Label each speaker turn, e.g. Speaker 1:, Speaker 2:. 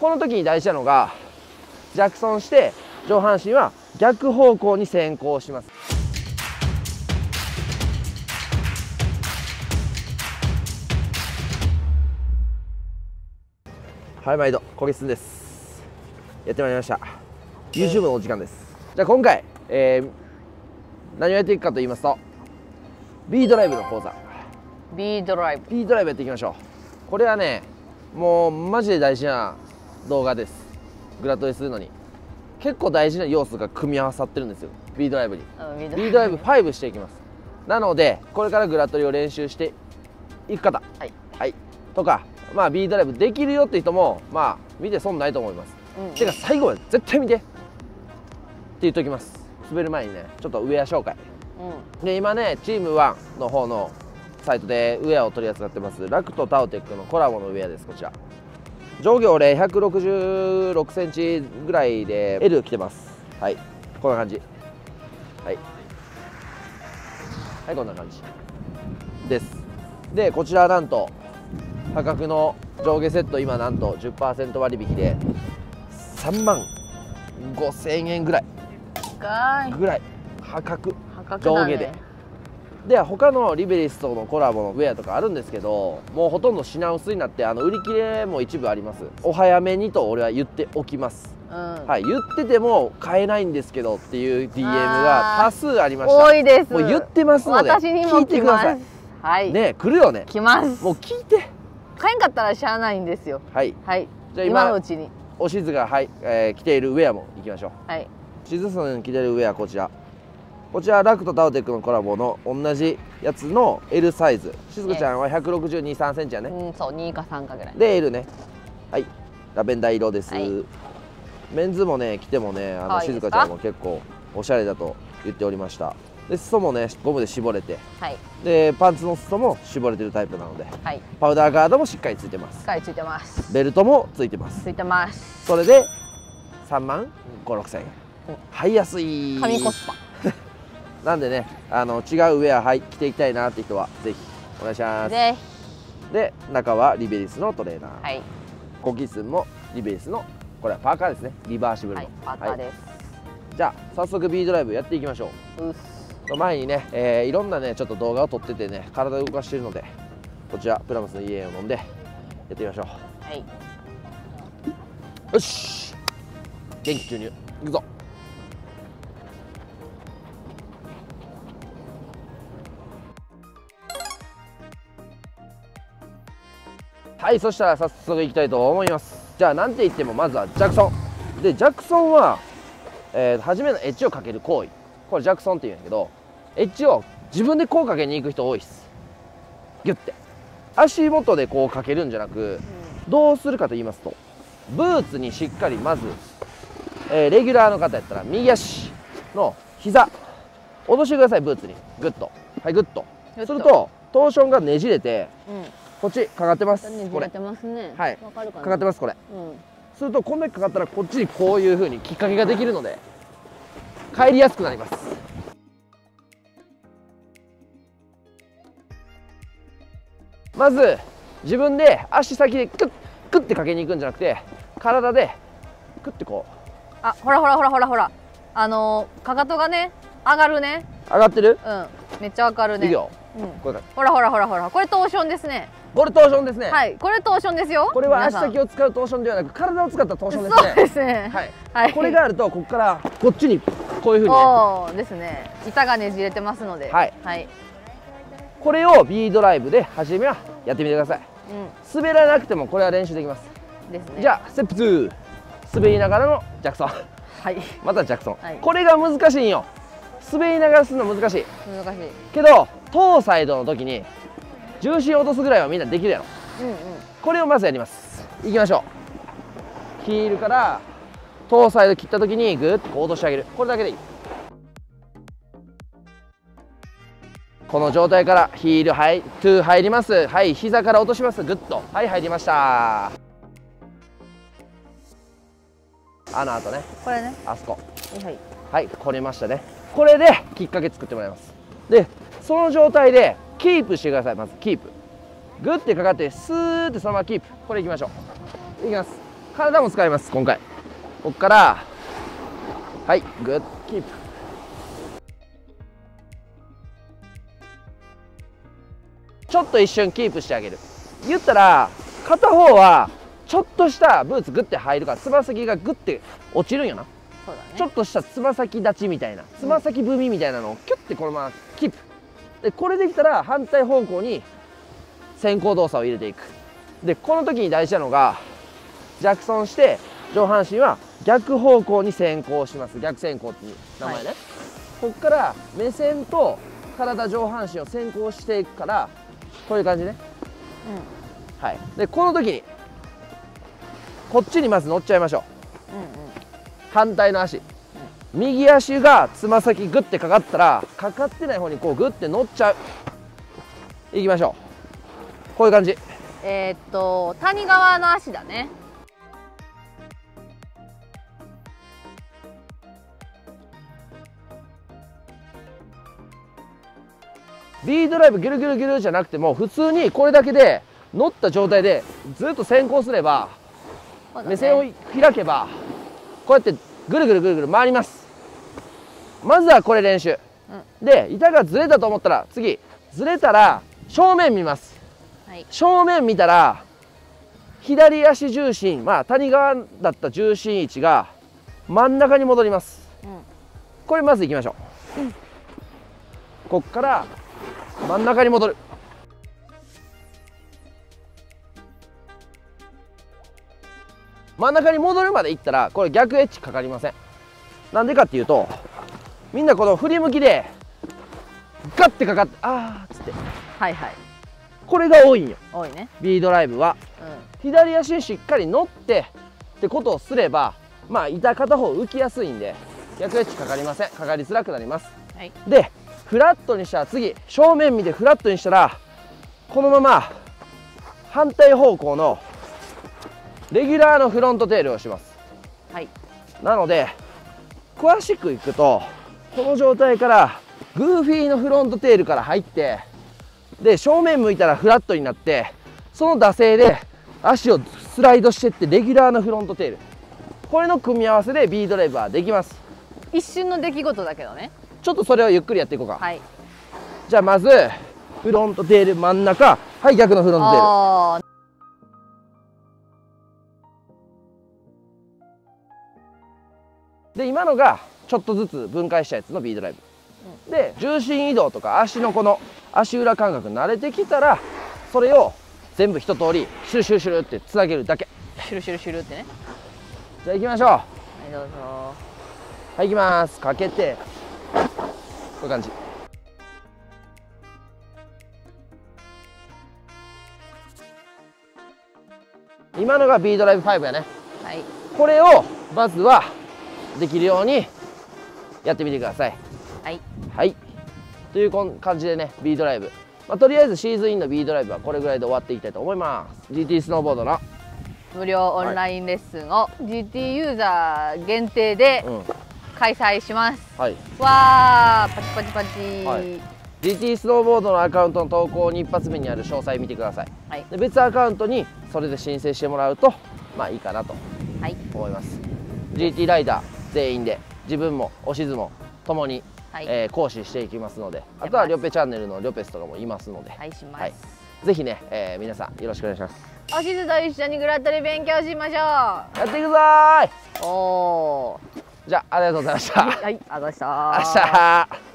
Speaker 1: この時に大事なのがジャクソンして上半身は逆方向に先行します。はい毎度小木すんです。やってまいりました。YouTube のお時間です。じゃあ今回、えー、何をやっていくかと言いますと B ドライブの講座。
Speaker 2: B ドライブ。
Speaker 1: B ドライブやっていきましょう。これはねもうマジで大事な動画です。グラトレするのに。結構大事な要素が組み合わさってるんですよ。B ドライブに。
Speaker 2: うん
Speaker 1: B ドライブ。5していきます。なのでこれからグラトリを練習していく方。
Speaker 2: はい、
Speaker 1: はい、とか、まあ、B ドライブできるよって人もまあ見て損ないと思います、
Speaker 2: うん
Speaker 1: てか最後は絶対見て。って言っときます。滑る前にねちょっとウェア紹介。
Speaker 2: うん。
Speaker 1: で今ねチーム1の方のサイトでウェアを取り扱ってます。ラクとタオテックのコラボのウェアですこちら上下俺1 6 6センチぐらいで L 着てます。はい。こんな感じ。はい。はいこんな感じ。です。でこちらなんと価格の上下セット今なんと10%割引で3万5000円ぐらい。ぐらい。破格。上下でで他のリベリスとのコラボのウェアとかあるんですけどもうほとんど品薄になってあの売り切れも一部あります。お早めにと俺は言っておきます。
Speaker 2: うん。
Speaker 1: はい言ってても買えないんですけどっていう DM が多数ありました。
Speaker 2: 多いです。
Speaker 1: もう言ってますので
Speaker 2: 私にも
Speaker 1: 聞いてください。
Speaker 2: すはい、
Speaker 1: ね来るよね。
Speaker 2: 来ます。
Speaker 1: もう聞いて。
Speaker 2: 買えんかったらしゃあないんですよ。
Speaker 1: はい。
Speaker 2: はい。
Speaker 1: じゃあ今
Speaker 2: 今のうちに。
Speaker 1: おしずが、はいえー着ているウェアもいきましょう。
Speaker 2: はい。
Speaker 1: しずさんに着てるウェアこちらこちらラクとタオテックのコラボの同じやつの L サイズ。しずくちゃんは1 6 2 3センチやね。
Speaker 2: うんそう2か3かぐらい。
Speaker 1: で L ね。はい。ラベンダー色です、
Speaker 2: はい。
Speaker 1: メンズもね着てもねあのしずかちゃんも結構おしゃれだと言っておりました。で裾もねゴムで絞れて。
Speaker 2: はい。
Speaker 1: でパンツの裾も絞れてるタイプなので。
Speaker 2: はい。
Speaker 1: パウダーガードもしっかりついてます。
Speaker 2: しっかりついてます。
Speaker 1: ベルトもついてます。
Speaker 2: ついてます。
Speaker 1: それで3万5 6千円。
Speaker 2: うん。
Speaker 1: はい安い。
Speaker 2: 神コスパ
Speaker 1: なんでねあの違うウェア、はい、着ていきたいなって人はぜひお願いします。
Speaker 2: ぜ
Speaker 1: で中はリベリスのトレーナー、
Speaker 2: はい。
Speaker 1: コキスンもリベリスのこれはパーカーですね。リバーシブルの、
Speaker 2: はいパーカー
Speaker 1: はい。
Speaker 2: です、
Speaker 1: じゃあ早速 B ドライブやっていきましょ
Speaker 2: う。
Speaker 1: 前にね、えーいろんなねちょっと動画を撮っててね体を動かしてるのでこちらプラマスの家を飲んでやってみましょ
Speaker 2: はい、
Speaker 1: うよし。元気注入。いくぞはいそしたら早速いきたいと思います。じゃあなんて言ってもまずはジャクソン。でジャクソンは、えー初めのエッジをかける行為。これジャクソンって言うんやけどエッジを自分でこうかけに行く人多いっす。ギュッて。足元でこうかけるんじゃなくどうするかと言いますとブーツにしっかりまず、えーレギュラーの方やったら右足の膝。落としてくださいブーツに。グッと。はいグッと。するとトーションがねじれて
Speaker 2: うん
Speaker 1: こっちかかってます。これ。
Speaker 2: ねじれてますね。
Speaker 1: はい。
Speaker 2: わかるかな。
Speaker 1: かかってますこれ。
Speaker 2: うん。
Speaker 1: するとこんだけかかったらこっちにこういう風にきっかけができるので帰りやすくなります。まず自分で足先でクックッてかけに行くんじゃなくて体でクッてこう。
Speaker 2: あほらほらほらほらほら。あのーかかとがね上がるね。
Speaker 1: 上がってる、
Speaker 2: うん。めっちゃ上がるね。
Speaker 1: いくよ
Speaker 2: うん。
Speaker 1: これ
Speaker 2: ほらほらほらほらこれトーションですね。
Speaker 1: これトーションですね、
Speaker 2: はいこれトーションですよ。
Speaker 1: これは足先を使うトーションではなく体を使ったトーションですね。
Speaker 2: そうですね。
Speaker 1: はい、
Speaker 2: はい。
Speaker 1: これがあるとここからこっちにこういう風にね
Speaker 2: おーですね。板がねじれてますので。
Speaker 1: はい。
Speaker 2: はい。
Speaker 1: これを B ドライブで初めはやってみてください。
Speaker 2: うん。
Speaker 1: 滑らなくてもこれは練習できます、
Speaker 2: ですね。
Speaker 1: じゃあステップ2滑りながらのジャクソン。
Speaker 2: はい。
Speaker 1: またジャクソン、
Speaker 2: はい。
Speaker 1: これが難しいんよ滑りながらするの難しい。
Speaker 2: 難しい。
Speaker 1: けどトーサイドの時に重心を落とすぐらいはみんなできるやろ。
Speaker 2: うんうん。
Speaker 1: これをまずやります。いきましょう。ヒールからトーサイド切った時にグーッとこう落としてあげる。これだけでいい。この状態からヒールはいトゥー入ります。はい膝から落とします。グッと。はい入りました。あの後ね。
Speaker 2: これね。
Speaker 1: あそこ。
Speaker 2: はい。
Speaker 1: はいこれましたねこれできっかけ作ってもらいます。でその状態でキープしてください。まずキープ。グッてかかってスーってそのままキープ。これいきましょう。いきます。体も使います今回。ここからはいグッキープ。ちょっと一瞬キープしてあげる。言ったら片方はちょっとしたブーツグッて入るからつま先がグッて落ちるんよな。
Speaker 2: そうだね。
Speaker 1: ちょっとしたつま先立ちみたいなつま先踏みみたいなのをキュッてこのままキープ。でこれできたら反対方向に先行動作を入れていく。でこの時に大事なのがジャクソンして上半身は逆方向に先行します。逆先行っていう名前ね、
Speaker 2: はい。
Speaker 1: ここから目線と体上半身を先行していくからこういう感じね。はい。でこの時にこっちにまず乗っちゃいましょう。
Speaker 2: うんうんうん
Speaker 1: 反対の足、右足がつま先グッてかかったらかかってない方にこうグッて乗っちゃう。いきましょう。こういう感じ。
Speaker 2: えーっと谷側の足だね。
Speaker 1: B ドライブギュルギュルギュルじゃなくても普通にこれだけで乗った状態でずっと先行すれば目線を開けばこうやってぐるぐるぐるぐる回ります。まずはこれ練習、で板がずれたと思ったら次ずれたら正面見ます。
Speaker 2: はい。
Speaker 1: 正面見たら左足重心まあ谷側だった重心位置が真ん中に戻ります。
Speaker 2: うん。
Speaker 1: これまずいきましょう、こっから真ん中に戻る真ん中に戻るまでいったらこれ逆エッジかかりません。なんでかっていうとみんなこの振り向きでガッてかかってあーっつって。
Speaker 2: はいはい。
Speaker 1: これが多いんよ。
Speaker 2: 多いね。
Speaker 1: B ドライブは。
Speaker 2: う
Speaker 1: 左足にしっかり乗ってってことをすればまあ板片方浮きやすいんで逆エッジかかりません。かかりづらくなります。
Speaker 2: んはい。
Speaker 1: でフラットにしたら次正面見てフラットにしたらこのまま反対方向のレギュラーのフロントテールをします。
Speaker 2: はい。
Speaker 1: なので詳しくいくとこの状態からグーフィーのフロントテールから入ってで正面向いたらフラットになってその惰性で足をスライドしてってレギュラーのフロントテール。これの組み合わせで B ドライブはできます。
Speaker 2: 一瞬の出来事だけどね。
Speaker 1: ちょっとそれをゆっくりやっていこうか、
Speaker 2: はい。
Speaker 1: じゃあまずフロントテール真ん中。はい逆のフロントテールで今のがちょっとずつ分解したやつの B ドライブ、で重心移動とか足のこの足裏感覚慣れてきたらそれを全部一通りシュルシュルシュルってつなげるだけ。
Speaker 2: シュルシュルシュルってね。
Speaker 1: じゃあ行きましょう。
Speaker 2: はいどうぞ。
Speaker 1: はい行きます。かけて。こういう感じ。今のが B ドライブ5やね。
Speaker 2: はい。
Speaker 1: これをまずはできるようにやってみてください。
Speaker 2: はい。
Speaker 1: はい。というこん感じでね B ドライブ、まあ、とりあえずシーズンインの B ドライブはこれぐらいで終わっていきたいと思います。GT スノーボードの、
Speaker 2: 無料オンラインレッスンを GT ユーザー限定で
Speaker 1: うん。
Speaker 2: 開催します、
Speaker 1: はい、
Speaker 2: わーパチパチパチ。
Speaker 1: は
Speaker 2: はいい、
Speaker 1: GT スノーボードのアカウントの投稿に一発目にある詳細見てください。
Speaker 2: はい。
Speaker 1: で別アカウントにそれで申請してもらうとまあいいかなと
Speaker 2: はい。
Speaker 1: 思います。GT ライダー全員で自分も推しズもともに、
Speaker 2: はい、
Speaker 1: えー講師していきますのであとはリョペチャンネルのリョペスとかもいますので、
Speaker 2: はい
Speaker 1: はい。ぜひね、えー皆さんよろしくお願いします。
Speaker 2: おしずと一緒にグラッドで勉強しましょ
Speaker 1: やっていくぞー
Speaker 2: おー。
Speaker 1: じゃあありがとうございました。
Speaker 2: はいありがとうございました。
Speaker 1: 明日